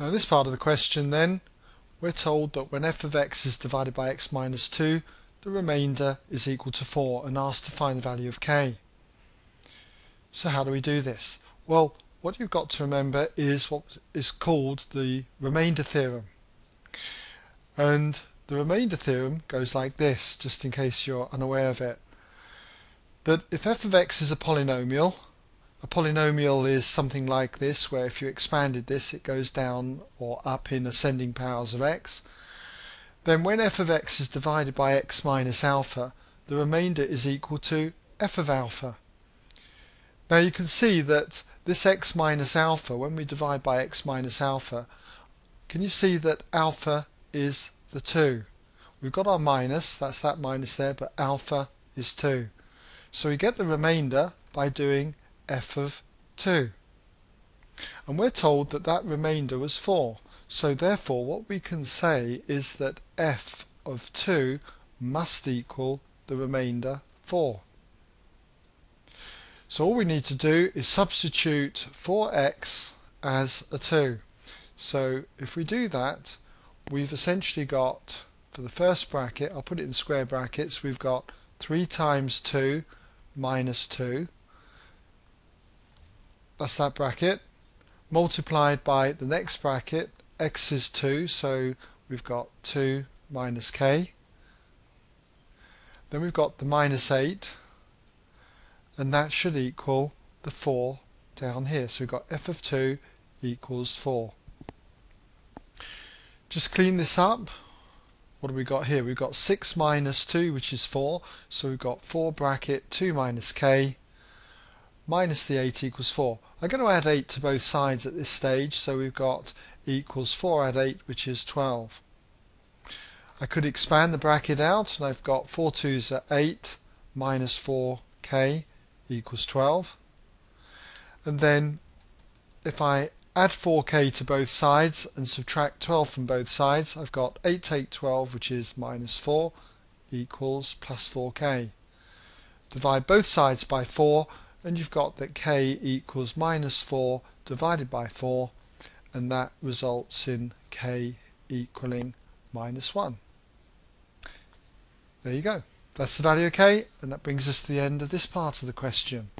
Now in this part of the question then, we're told that when f of x is divided by x minus 2, the remainder is equal to 4 and asked to find the value of k. So how do we do this? Well, what you've got to remember is what is called the remainder theorem. And the remainder theorem goes like this, just in case you're unaware of it. That if f of x is a polynomial, a polynomial is something like this, where if you expanded this, it goes down or up in ascending powers of x. Then when f of x is divided by x minus alpha, the remainder is equal to f of alpha. Now you can see that this x minus alpha, when we divide by x minus alpha, can you see that alpha is the 2? We've got our minus, that's that minus there, but alpha is 2. So we get the remainder by doing f of 2. And we're told that that remainder was 4. So therefore what we can say is that f of 2 must equal the remainder 4. So all we need to do is substitute 4x as a 2. So if we do that, we've essentially got, for the first bracket, I'll put it in square brackets, we've got 3 times 2 minus 2 that's that bracket. Multiplied by the next bracket x is 2 so we've got 2 minus k. Then we've got the minus 8 and that should equal the 4 down here. So we've got f of 2 equals 4 just clean this up. What do we got here? We've got 6 minus 2 which is 4 so we've got 4 bracket 2 minus k minus the 8 equals 4 I'm going to add 8 to both sides at this stage, so we've got equals 4 add 8, which is 12. I could expand the bracket out, and I've got 4 2's are 8 minus 4k equals 12. And then if I add 4k to both sides and subtract 12 from both sides, I've got 8 take 12, which is minus 4, equals plus 4k. Divide both sides by 4, and you've got that k equals minus 4 divided by 4 and that results in k equaling minus 1. There you go. That's the value of k and that brings us to the end of this part of the question.